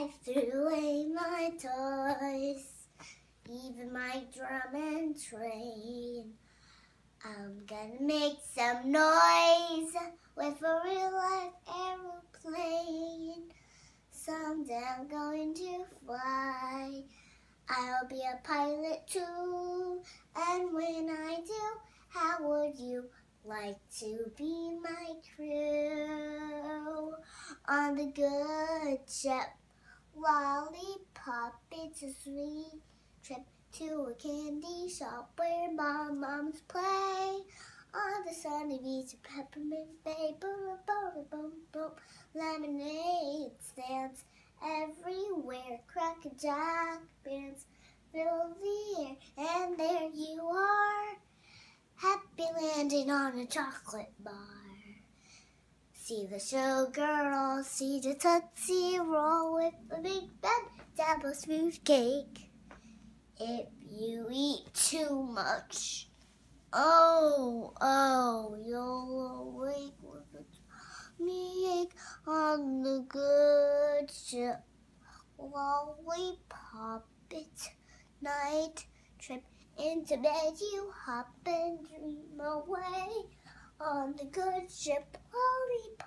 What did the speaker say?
I threw away my toys, even my drum and train. I'm gonna make some noise with a real life aeroplane. Someday I'm going to fly. I'll be a pilot too. And when I do, how would you like to be my crew? On the good ship, lollipop, it's a sweet trip to a candy shop where my moms play. On the sunny beach of Peppermint Bay, boom, boom, boom, boom, lemonade stands everywhere. Jack bands fill the air, and there you are, happy landing on a chocolate bar. See the showgirl, see the Tootsie Roll with a big smooth cake. If you eat too much, oh, oh, you'll awake with a tummy ache on the good ship. Lollipop, it's night trip into bed. You hop and dream away on the good ship. Lollipop,